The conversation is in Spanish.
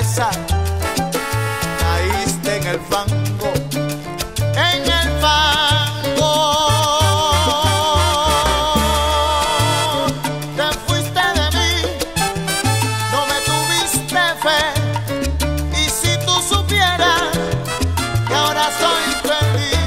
cabeza, caíste en el fango, en el fango. Te fuiste de mí, no me tuviste fe, y si tú supieras que ahora soy feliz.